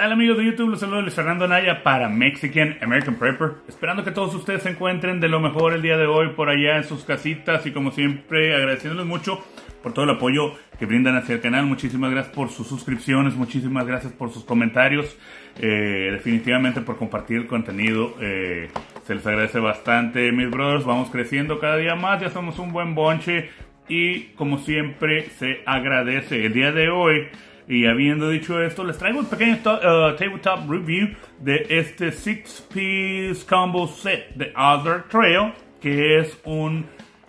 tal amigos de YouTube? Los saludo Luis Fernando Naya para Mexican American Prepper. Esperando que todos ustedes se encuentren de lo mejor el día de hoy por allá en sus casitas y como siempre agradeciéndoles mucho por todo el apoyo que brindan hacia el canal. Muchísimas gracias por sus suscripciones, muchísimas gracias por sus comentarios, eh, definitivamente por compartir el contenido. Eh, se les agradece bastante, mis brothers. Vamos creciendo cada día más, ya somos un buen bonche y como siempre se agradece. El día de hoy y habiendo dicho esto, les traigo un pequeño uh, tabletop review de este Six Piece Combo Set de Other Trail, que es un,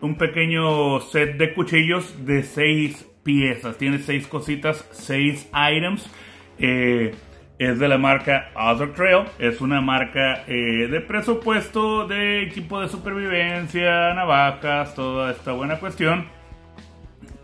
un pequeño set de cuchillos de 6 piezas. Tiene 6 cositas, 6 items. Eh, es de la marca Other Trail. Es una marca eh, de presupuesto, de equipo de supervivencia, navajas, toda esta buena cuestión.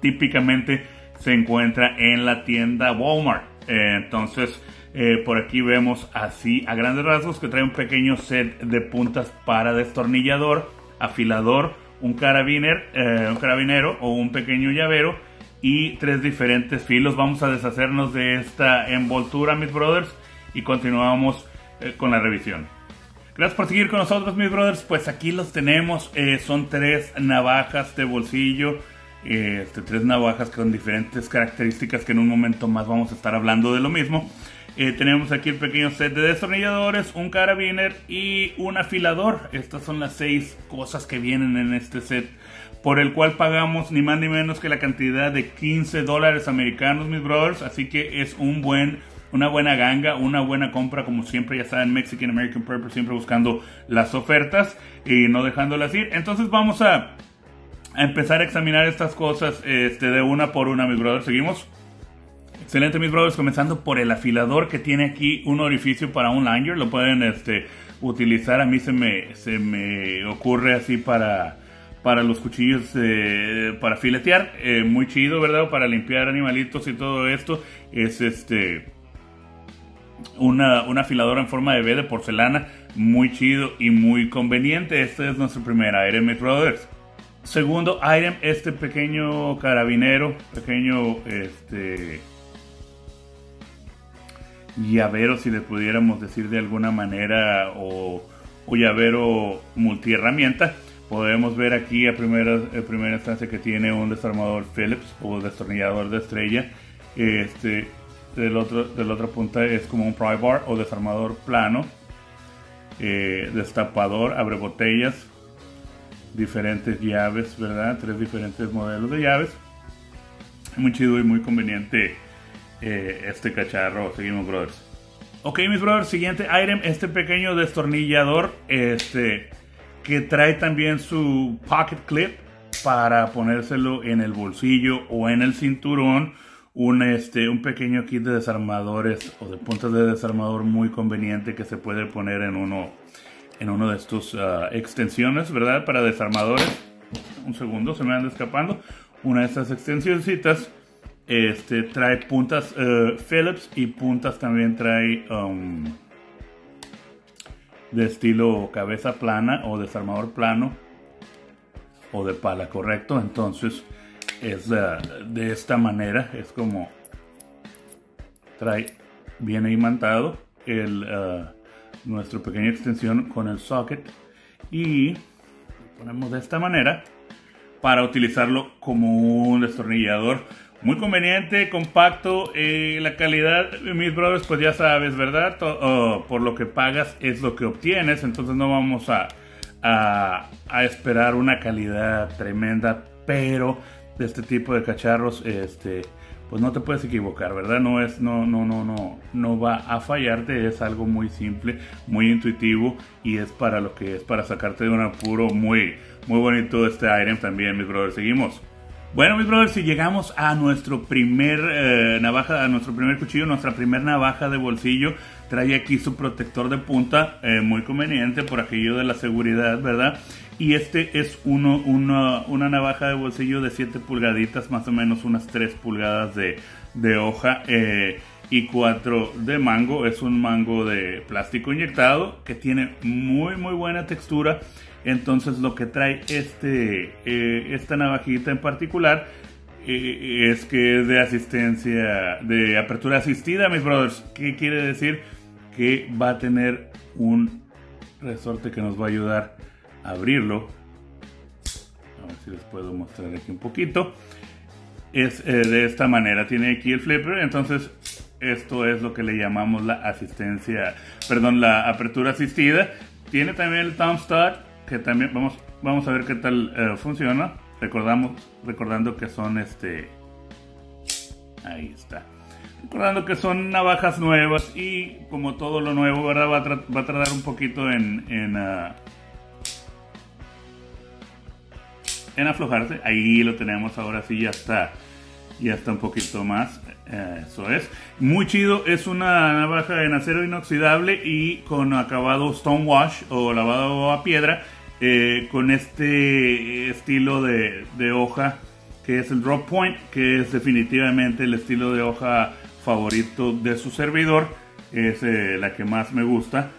Típicamente se encuentra en la tienda Walmart. Eh, entonces, eh, por aquí vemos así a grandes rasgos que trae un pequeño set de puntas para destornillador, afilador, un carabiner, eh, un carabinero o un pequeño llavero y tres diferentes filos. Vamos a deshacernos de esta envoltura, mis brothers, y continuamos con la revisión. Gracias por seguir con nosotros, mis brothers. Pues aquí los tenemos. son tres navajas de bolsillo este, tres navajas con diferentes características que en un momento más vamos a estar hablando de lo mismo. Eh, tenemos aquí el pequeño set de destornilladores, un carabiner y un afilador. Estas son las seis cosas que vienen en este set, por el cual pagamos ni más ni menos que la cantidad de 15 dólares americanos, mis brothers. Así que es un buen, una buena ganga, una buena compra, como siempre, ya saben, Mexican American Purpose, siempre buscando las ofertas y no dejándolas ir. Entonces vamos a a empezar a examinar estas cosas este, de una por una, mis brothers. Seguimos. Excelente, mis brothers. Comenzando por el afilador que tiene aquí un orificio para un langer. Lo pueden este, utilizar. A mí se me, se me ocurre así para, para los cuchillos para filetear. Eh, muy chido, ¿verdad? Para limpiar animalitos y todo esto. Es este. Una, un afilador en forma de B de porcelana. Muy chido y muy conveniente. Este es nuestro primer aire, brothers. Segundo item, este pequeño carabinero, pequeño este llavero, si le pudiéramos decir de alguna manera, o, llavero multiherramienta. Podemos ver aquí a primera, primera instancia que tiene un desarmador Phillips o destornillador de estrella. Este, del otro, de la punta es como un pry bar o desarmador plano. Eh, destapador, abre botellas, diferentes llaves, ¿verdad? Tres diferentes modelos de llaves. Muy chido y muy conveniente eh, este cacharro. Seguimos, brothers. Ok, mis brothers, siguiente item, este pequeño destornillador, este, que trae también su pocket clip para ponérselo en el bolsillo o en el cinturón. Un, este, un pequeño kit de desarmadores o de puntas de desarmador muy conveniente que se puede poner en uno en uno de estos ah, extensiones, ¿verdad? Para desarmadores. Un segundo, se me van escapando. Una de estas extensioncitas este, trae puntas eh, Phillips y puntas también trae um, de estilo cabeza plana o desarmador plano o de pala, ¿correcto? Entonces es de esta manera, es como trae bien imantado el... Nuestra pequeña extensión con el socket y lo ponemos de esta manera para utilizarlo como un destornillador muy conveniente, compacto, eh, la calidad, mis brothers, pues ya sabes, ¿verdad? Oh, por lo que pagas es lo que obtienes, entonces no vamos a, a, a, esperar una calidad tremenda, pero de este tipo de cacharros, este, pues no te puedes equivocar, ¿verdad? No es, no, no, no, no, no va a fallarte, es algo muy simple, muy intuitivo y es para lo que es, para sacarte de un apuro muy, muy bonito este item también, mis brothers. Seguimos. Bueno, mis brothers, si llegamos a nuestro primer eh, navaja, a nuestro primer cuchillo, nuestra primer navaja de bolsillo, trae aquí su protector de punta, eh, muy conveniente por aquello de la seguridad, ¿verdad? Y este es uno, una, navaja de bolsillo de 7 pulgaditas, más o menos unas 3 pulgadas de, hoja eh, y 4 de mango. Es un mango de plástico inyectado que tiene muy muy buena textura. Entonces lo que trae este, eh, esta navajita en particular eh, es que es de asistencia, de apertura asistida, mis brothers. ¿Qué quiere decir? Que va a tener un resorte que nos va a ayudar a abrirlo. A ver si les puedo mostrar aquí un poquito. Es eh, de esta manera, tiene aquí el flipper, entonces esto es lo que le llamamos la asistencia, perdón, la apertura asistida. Tiene también el thumb start, que también vamos, vamos a ver qué tal eh, funciona. Recordamos, recordando que son este, ahí está. Recordando que son navajas nuevas y como todo lo nuevo, ¿verdad? Va a, va a tardar un poquito en, en, uh, en aflojarse. Ahí lo tenemos, ahora sí ya está, ya está un poquito más. Eso es. Muy chido. Es una navaja en acero inoxidable y con acabado stonewash o lavado a piedra. Eh, con este estilo de, de, hoja que es el drop point, que es definitivamente el estilo de hoja favorito de su servidor. Es eh, la que más me gusta.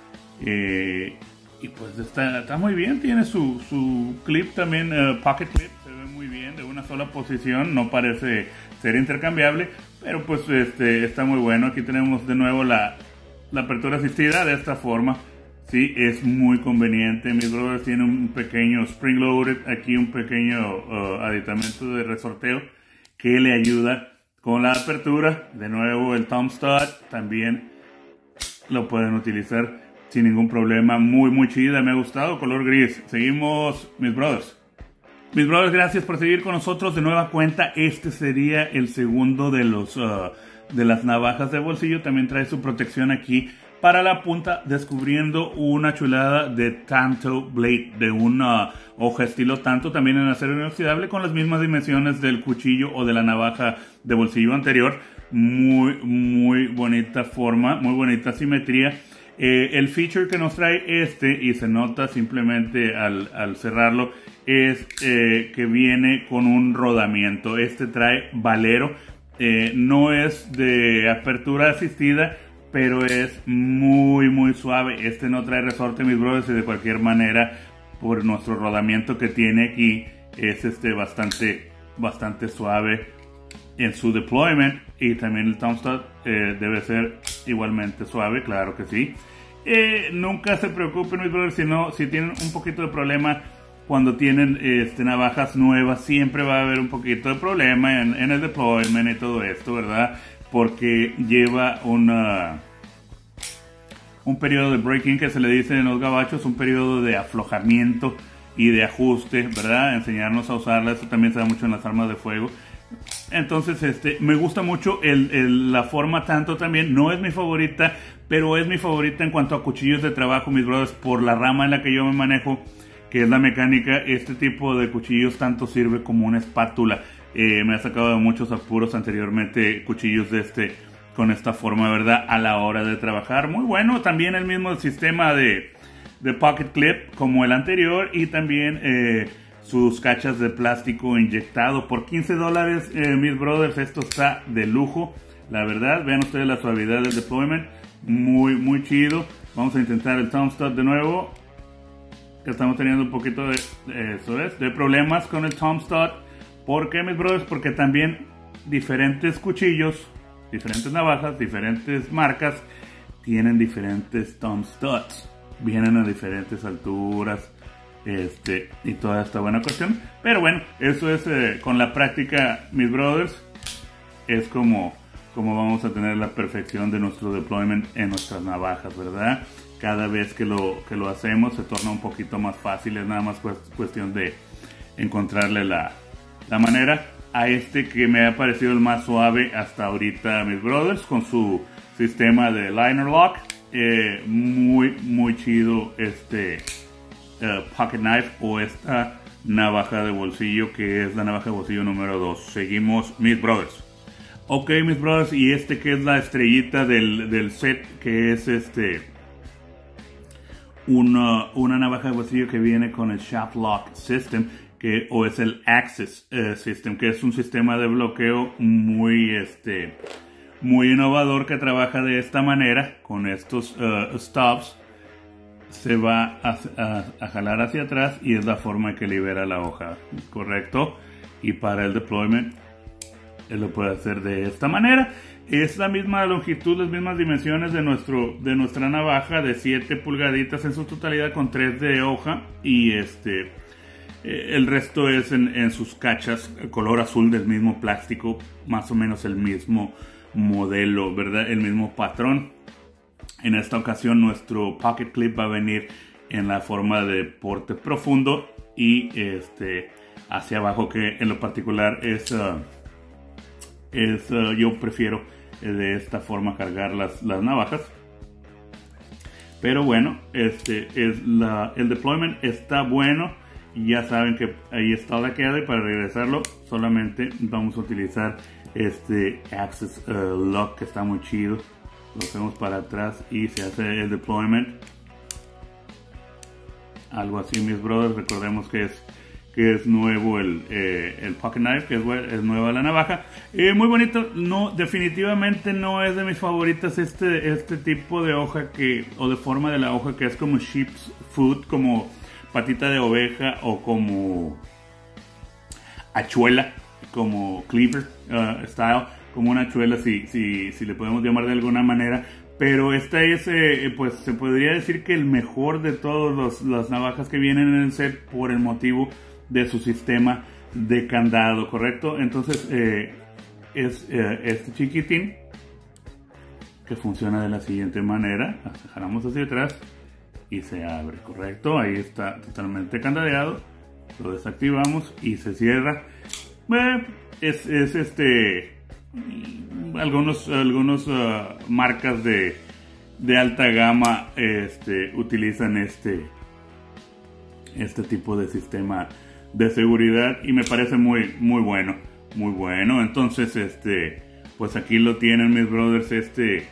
Eh, y pues está, está, muy bien. Tiene su, su clip también, pocket clip. Se ve muy bien, de una sola posición. No parece ser intercambiable. Pero pues este está muy bueno. Aquí tenemos de nuevo la, la apertura asistida de esta forma. Sí, es muy conveniente. Mis brothers tiene un pequeño spring loaded, aquí un pequeño uh, aditamento de resorteo que le ayuda con la apertura. De nuevo el thumb stud también lo pueden utilizar sin ningún problema. Muy, muy chida, me ha gustado. Color gris. Seguimos, mis brothers. Mis brothers, gracias por seguir con nosotros de nueva cuenta. Este sería el segundo de los uh, de las navajas de bolsillo. También trae su protección aquí para la punta, descubriendo una chulada de Tanto Blade, de una hoja estilo Tanto, también en acero inoxidable, con las mismas dimensiones del cuchillo o de la navaja de bolsillo anterior. Muy, muy bonita forma, muy bonita simetría. Eh, el feature que nos trae este, y se nota simplemente al, al cerrarlo, es eh, que viene con un rodamiento. Este trae valero. Eh, no es de apertura asistida, pero es muy, muy suave. Este no trae resorte, mis brothers, y de cualquier manera, por nuestro rodamiento que tiene aquí, es este bastante, bastante suave en su deployment. Y también el thumbstud eh, debe ser igualmente suave, claro que sí. nunca se preocupen, mis brothers, si, no, si tienen un poquito de problema cuando tienen este, navajas nuevas siempre va a haber un poquito de problema en, el deployment y todo esto, ¿verdad? Porque lleva una, un periodo de breaking que se le dice en los gabachos, un periodo de aflojamiento y de ajuste, ¿verdad? Enseñarnos a usarla, eso también se da mucho en las armas de fuego. Entonces, este, me gusta mucho el, la forma tanto también. No es mi favorita, pero es mi favorita en cuanto a cuchillos de trabajo, mis brothers, por la rama en la que yo me manejo que es la mecánica, este tipo de cuchillos tanto sirve como una espátula. Eh, me ha sacado de muchos apuros anteriormente cuchillos de este con esta forma, ¿verdad? A la hora de trabajar. Muy bueno, también el mismo sistema de, de pocket clip como el anterior y también eh, sus cachas de plástico inyectado por 15 dólares, eh, mis brothers, esto está de lujo. La verdad, vean ustedes la suavidad del deployment, muy, muy chido. Vamos a intentar el thumb de nuevo que estamos teniendo un poquito de, eso es, de problemas con el Tom Stud. ¿Por qué, mis brothers? Porque también diferentes cuchillos, diferentes navajas, diferentes marcas tienen diferentes Tom Studs. Vienen a diferentes alturas este, y toda esta buena cuestión. Pero bueno, eso es eh, con la práctica, mis brothers. Es como, como vamos a tener la perfección de nuestro deployment en nuestras navajas, ¿verdad? cada vez que lo, que lo hacemos se torna un poquito más fácil, es nada más cuestión de encontrarle la, la manera a este que me ha parecido el más suave hasta ahorita, mis brothers, con su sistema de liner lock. Eh, muy, muy chido este uh, pocket knife o esta navaja de bolsillo que es la navaja de bolsillo número 2. Seguimos, mis brothers. Ok, mis brothers, y este que es la estrellita del, del set, que es este una, una navaja de bolsillo que viene con el Shaft Lock System, o es el Access eh, System, que es un sistema de bloqueo muy, este, muy innovador que trabaja de esta manera, con estos uh, stops, se va a, jalar hacia atrás y es la forma que libera la hoja, ¿correcto? Y para el deployment Él lo puede hacer de esta manera. Es la misma longitud, las mismas dimensiones de, nuestro, de nuestra navaja de 7 pulgaditas en su totalidad con 3 de hoja y este eh, el resto es en, sus cachas color azul del mismo plástico, más o menos el mismo modelo, ¿verdad? El mismo patrón. En esta ocasión nuestro pocket clip va a venir en la forma de porte profundo y este hacia abajo que en lo particular es, uh, es uh, yo prefiero de esta forma cargar las, las navajas pero bueno este es la, el deployment está bueno ya saben que ahí está la queda y para regresarlo solamente vamos a utilizar este access uh, lock que está muy chido. Lo hacemos para atrás y se hace el deployment. Algo así mis brothers recordemos que es que es nuevo el, eh, pocket knife que es, es nueva la navaja. Eh, muy bonito no definitivamente no es de mis favoritas este este tipo de hoja que o de forma de la hoja que es como sheep's foot como patita de oveja o como hachuela como cleaver uh, style como una hachuela si, si, si le podemos llamar de alguna manera pero esta es, eh, pues se podría decir que el mejor de todas las navajas que vienen en el set por el motivo de su sistema de candado, ¿correcto? Entonces eh, es eh, este chiquitín que funciona de la siguiente manera. Jalamos hacia atrás y se abre, ¿correcto? Ahí está totalmente candadeado. Lo desactivamos y se cierra. es, es este algunos, algunos uh, marcas de, de, alta gama este, utilizan este, este tipo de sistema de seguridad y me parece muy, muy bueno, muy bueno. Entonces, este, pues aquí lo tienen mis brothers, este,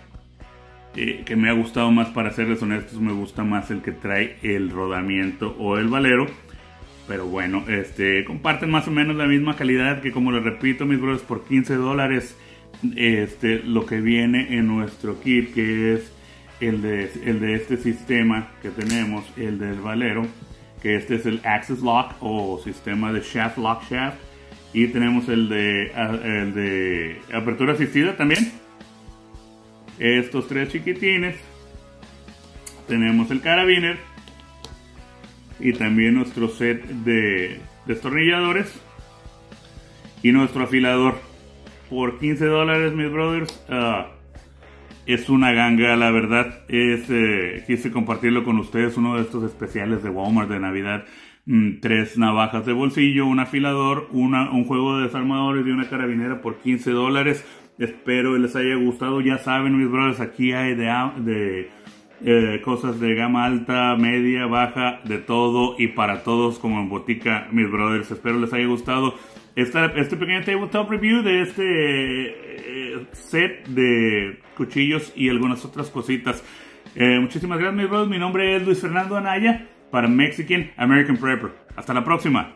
eh, que me ha gustado más, para serles honestos, me gusta más el que trae el rodamiento o el valero. Pero bueno, este, comparten más o menos la misma calidad que como les repito, mis brothers, por 15 dólares este, lo que viene en nuestro kit, que es el de, el de este sistema que tenemos, el del valero, que este es el Access Lock o sistema de Shaft Lock Shaft. Y tenemos el de, el de apertura asistida también. Estos tres chiquitines. Tenemos el carabiner. Y también nuestro set de destornilladores. Y nuestro afilador por 15 dólares, mis brothers. Uh, es una ganga, la verdad. Es, eh, quise compartirlo con ustedes, uno de estos especiales de Walmart de Navidad. Mm, tres navajas de bolsillo, un afilador, una, un juego de desarmadores y una carabinera por 15 dólares. Espero les haya gustado. Ya saben, mis brothers, aquí hay de, eh, cosas de gama alta, media, baja, de todo y para todos como en botica, mis brothers. Espero les haya gustado este pequeño tabletop review de este eh, set de cuchillos y algunas otras cositas. Eh, muchísimas gracias, mis brothers. Mi nombre es Luis Fernando Anaya para Mexican American Prepper. Hasta la próxima.